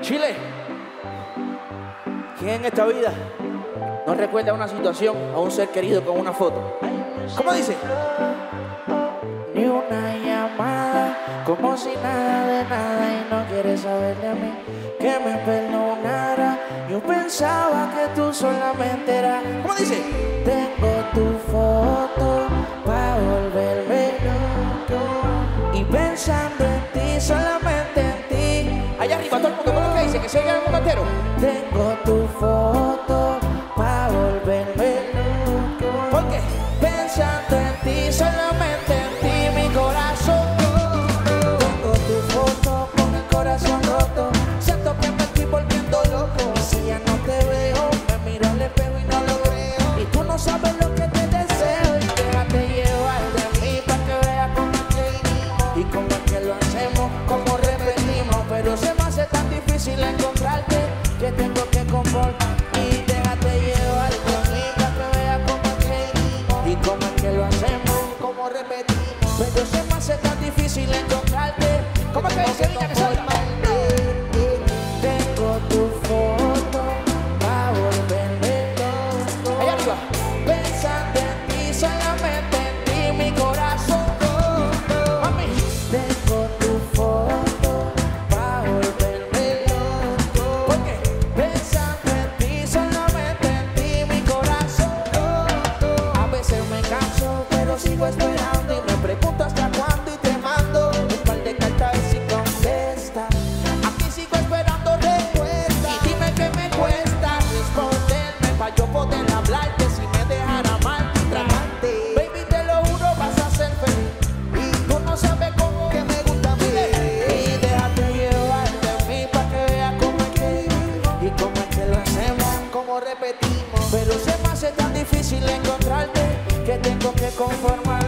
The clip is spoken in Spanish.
Chile, ¿quién en esta vida no recuerda una situación a un ser querido con una foto? ¿Cómo dice? Ni una llamada, como si nada de nada y no quieres saber de mí, que me perdonara. Yo pensaba que tú solamente eras. ¿Cómo dice? Tengo tu foto para volverme loco y pensando mundo, ¿cómo es que se oiga entero. Tengo tu foto para volverme loco. ¿Por qué? Pensando en ti, solamente en ti, mi corazón. Tengo tu foto con el corazón roto. Siento que me estoy volviendo loco. Y si ya no te veo, me miro al espejo y no lo creo. Y tú no sabes lo que te deseo. Y déjate llevar de mí para que veas cómo es que vinimos. Y cómo es que lo hacemos, que tengo que conformar. Y déjate llevar para que veas cómo vinimos. Y cómo es que lo hacemos, como repetimos. Pero se me hace tan difícil encontrarte. ¿Cómo que dice, que se repetimos. Pero se me hace tan difícil encontrarte que tengo que conformarme.